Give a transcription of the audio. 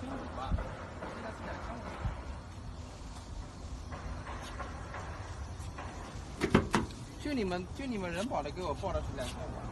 千五吧，我记得是两千五。就你们就你们人保的给我报的是两千五。